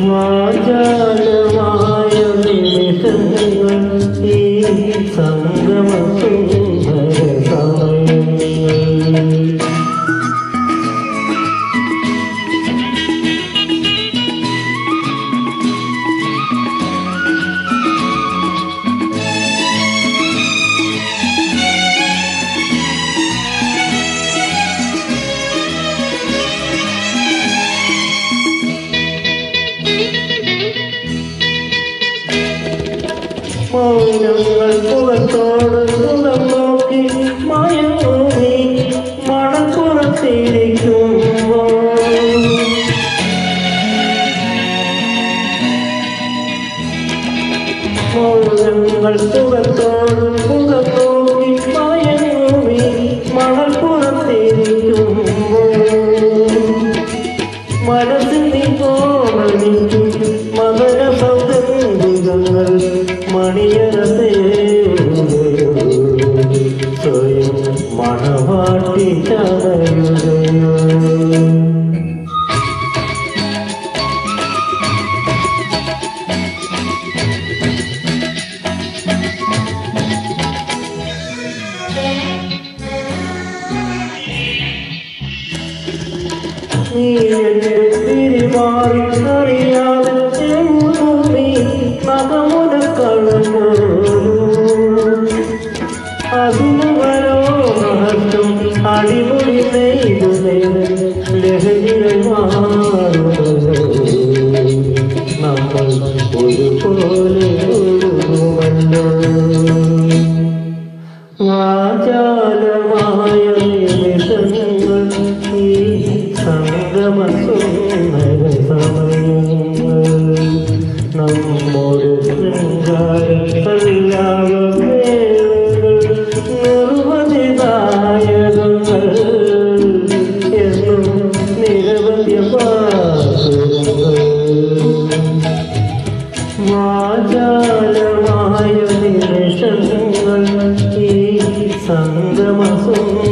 वहाँ जाना மௌனங்கள் புறத்தோடு புறம் நோக்கி மயோனி மனம் புறத்திருக்கும் மௌனங்கள் புறத்தோடு புறம் நோக்கி மயனோவி மனம் புறத்திருக்கும் மனசில் நீ போக நிற்கும் Yeah. Sangamasu.